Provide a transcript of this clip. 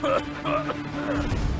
Ha ha ha!